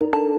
you